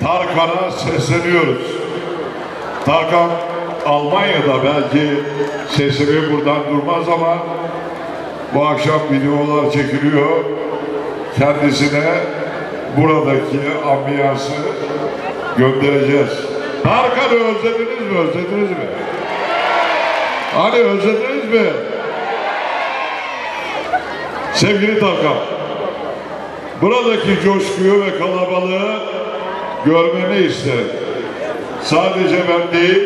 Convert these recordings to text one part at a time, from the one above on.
Tarkan'a sesleniyoruz. Tarkan Almanya'da belki sesimi buradan durmaz ama bu akşam videolar çekiliyor. Kendisine buradaki ambiyansı göndereceğiz. Tarkan'ı özlediniz mi? Özlediniz mi? Hani özlediniz mi? Sevgili Tarkan, buradaki coşkuyu ve kalabalığı görmeni isterim. Sadece ben değil,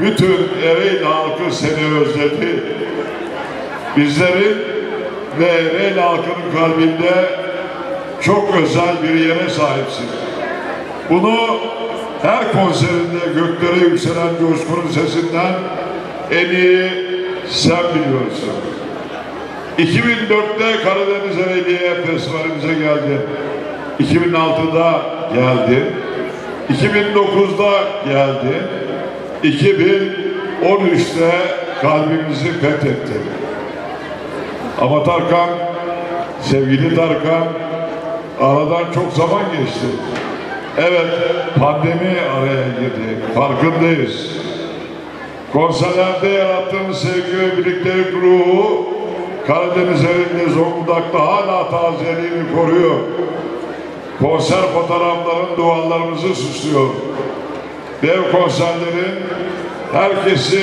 bütün Ereğli halkı seni özledi. Bizlerin ve Ereğli halkının kalbinde çok özel bir yere sahipsin. Bunu her konserinde göklere yükselen coşkunun sesinden en iyi sen biliyorsun. 2004'te Karadeniz Ereğli'ye festivalimize geldi. 2006'da geldi. 2009'da geldi. 2013'te kalbimizi fethetti. Ama Tarkan, sevgili Tarkan, aradan çok zaman geçti. Evet, pandemi araya girdi. Farkındayız. Konserlerde yarattığımız sevgi ve birliktelik ruhu Karadeniz elinde Zonguldak'ta hala tazeliğini koruyor. Konser fotoğrafların duvarlarımızı süslüyor. Dev konserlerin herkesi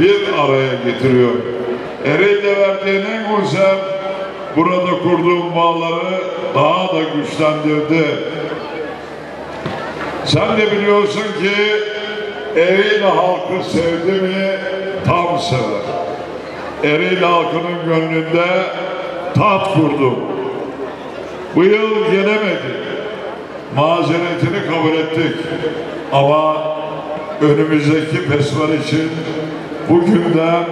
bir araya getiriyor. Ereğli'de verdiğin en konser burada kurduğum bağları daha da güçlendirdi. Sen de biliyorsun ki Ereğli halkı sevdi mi tam sever. Ereğli halkının gönlünde tat kurdum. Bu yıl gelemedi. Mazeretini kabul ettik. Ama önümüzdeki festival için bugünden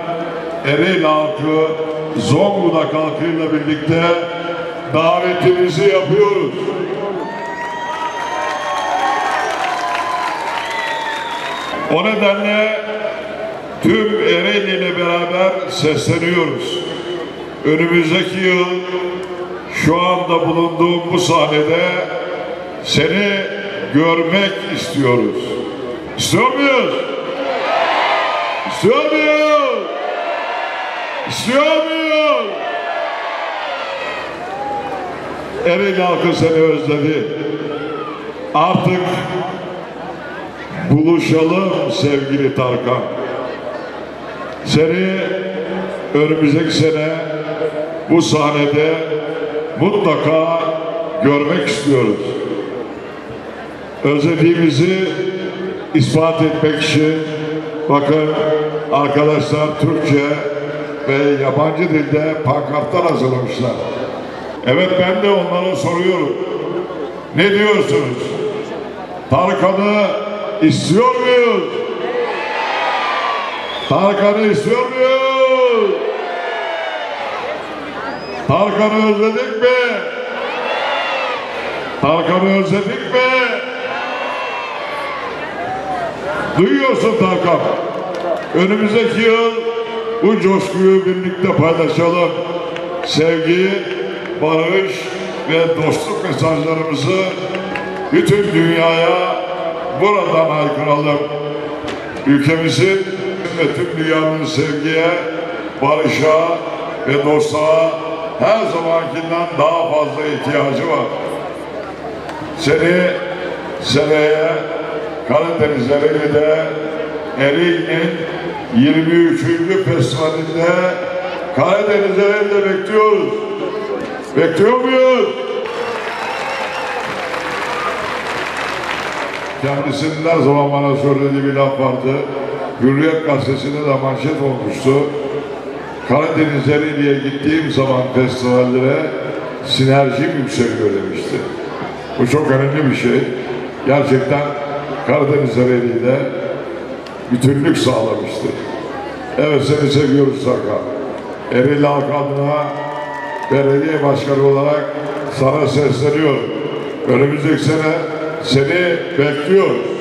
Ereğli halkı Zonguldak halkıyla birlikte davetimizi yapıyoruz. O nedenle tüm Ereğli ile beraber sesleniyoruz. Önümüzdeki yıl şu anda bulunduğum bu sahnede seni görmek istiyoruz. İstiyor muyuz? İstiyor muyuz? İstiyor muyuz? Ereğli halkı seni özledi. Artık buluşalım sevgili Tarkan. Seni önümüzdeki sene bu sahnede mutlaka görmek istiyoruz. Özlediğimizi ispat etmek için bakın arkadaşlar Türkçe ve yabancı dilde pankartlar hazırlamışlar. Evet ben de onlara soruyorum. Ne diyorsunuz? Tarkan'ı istiyor muyuz? Tarkan'ı istiyor muyuz? Tarkan'ı özledik mi? Tarkan'ı özledik mi? Duyuyorsun Tarkan. Önümüzdeki yıl bu coşkuyu birlikte paylaşalım. Sevgi, barış ve dostluk mesajlarımızı bütün dünyaya buradan haykıralım. Ülkemizin ve tüm dünyanın sevgiye, barışa ve dostluğa her zamankinden daha fazla ihtiyacı var. Seni seneye Karadeniz Ereğli'de Ereğli'nin 23. festivalinde Karadeniz Ereğli'de bekliyoruz. Bekliyor muyuz? Kendisinin her zaman bana söylediği bir laf vardı. Hürriyet gazetesinde de manşet olmuştu. Karadeniz Ereğli'ye gittiğim zaman festivallere sinerjim yükseliyor demişti. Bu çok önemli bir şey. Gerçekten Karadeniz Ereğli'de bütünlük sağlamıştır. Evet seni seviyoruz Serkan. Ereğli halk adına belediye başkanı olarak sana sesleniyorum. Önümüzdeki sene seni bekliyoruz.